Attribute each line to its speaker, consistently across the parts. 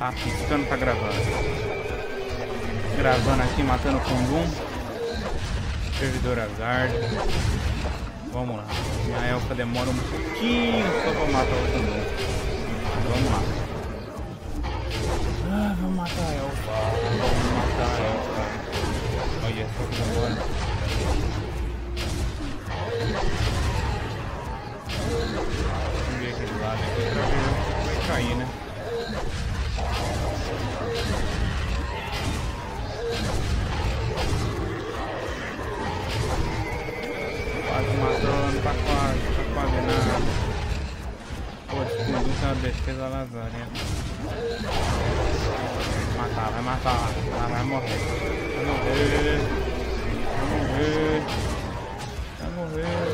Speaker 1: Tá piscando, tá gravando. Gravando aqui, matando o Kundum. Servidor Azard. Vamos lá. Minha elfa demora um pouquinho só pra matar o Kundum. Vamos lá. Ah, vamos matar a elfa. Vamos matar a elfa. Olha só que demora. Vamos ver aquele lado aqui pra ver. Vai cair, né? Quase matando, tá quase, tá quase nada. Pô, Kundum tem uma defesa lazarenta. Vai matar, vai matar. Ela vai morrer. Vai morrer. Vai morrer. Vai morrer, vai morrer.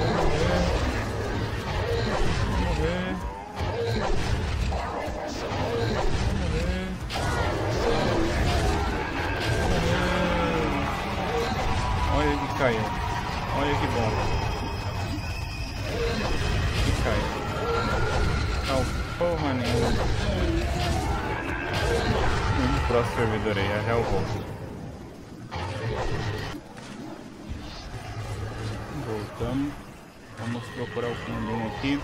Speaker 1: Caiu. Olha que bom. Que caiu. Não, porra nenhuma. Pro próximo servidor aí, já eu. Voltamos. Vamos procurar o Kundum aqui.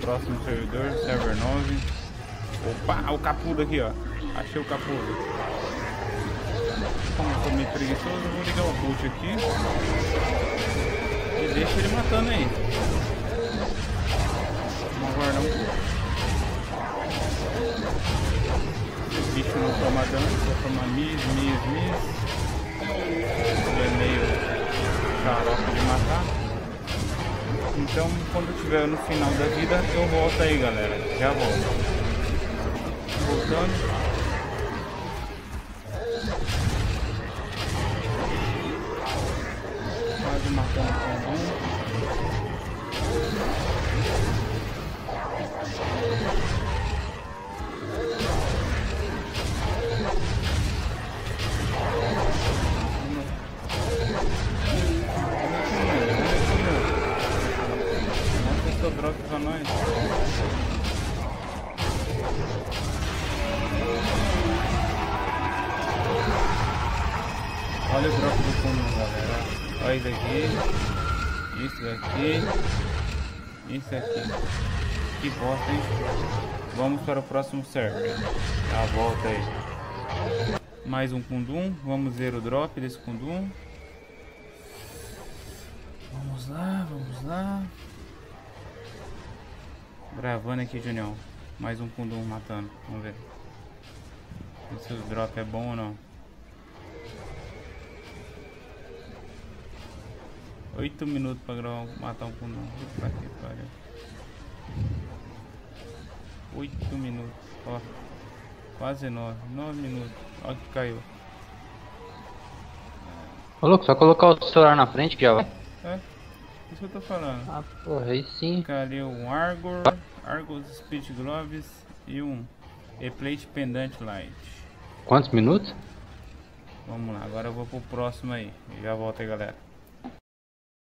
Speaker 1: Próximo servidor, server 9. Opa, o capudo aqui, ó. Achei o capudo. Como eu tô meio preguiçoso, eu vou ligar o boot aqui. E deixa ele matando aí. Vamos aguardar um pouco. Esse bicho não toma dano, só toma mis, mis, mis. Ele é meio xarope de matar. Então, quando eu estiver no final da vida, eu volto aí, galera. Já volto. Voltando. Quase matando o Kundum. Mostra seu drop pra nós. Olha o drop do fundo, galera. Olha isso aqui. Isso aqui. Isso aqui. Que bosta, hein? Vamos para o próximo server. A volta aí. Mais um Kundum. Vamos ver o drop desse Kundum. Vamos lá, vamos lá. Gravando aqui, Junião. Mais um Kundum matando. Vamos ver. Se o drop é bom ou não. Oito minutos pra gravar, matar um Kundum. Puta que pariu. Oito minutos. Ó. Quase nove. Nove minutos. Olha que caiu.
Speaker 2: Ô louco, só colocar o celular na frente que já vai.
Speaker 1: É? Isso que eu tô falando.
Speaker 2: Ah, porra, aí sim.
Speaker 1: Cadê um Argor, Argos Speed Gloves e um E-Plate Pendant Light.
Speaker 2: Quantos minutos?
Speaker 1: Vamos lá, agora eu vou pro próximo aí. Já volto aí, galera.